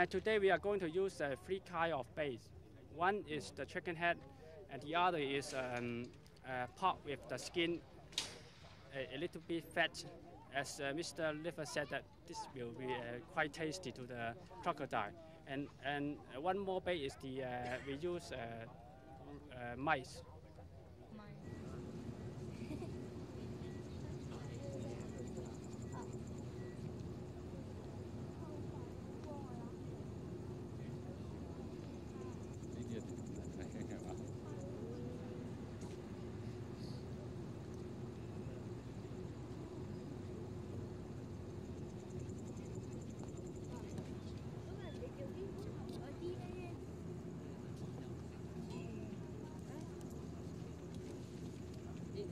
And today we are going to use uh, three kind of base. One is the chicken head, and the other is um, uh, pork with the skin a, a little bit fat. As uh, Mr. Liver said that this will be uh, quite tasty to the crocodile. And and one more bait is the uh, we use uh, uh, mice.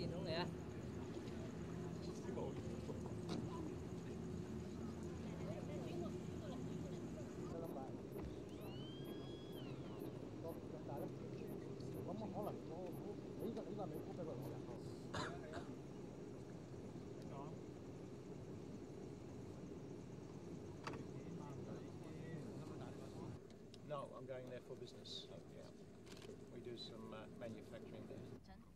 Eh, ah. No, I'm going there for business. Oh, yeah. We do some uh, manufacturing there.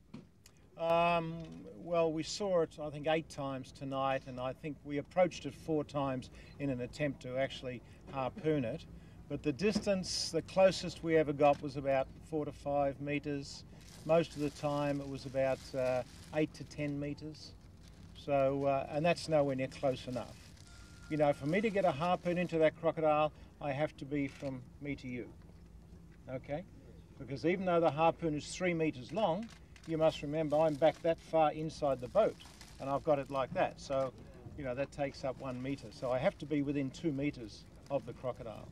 Um, well, we saw it, I think, eight times tonight, and I think we approached it four times in an attempt to actually harpoon it. But the distance, the closest we ever got was about four to five metres. Most of the time it was about uh, eight to ten metres. So, uh, and that's nowhere near close enough. You know, for me to get a harpoon into that crocodile, I have to be from me to you. Okay? Because even though the harpoon is three metres long, you must remember I'm back that far inside the boat and I've got it like that. So, you know, that takes up one metre. So I have to be within two metres of the crocodile.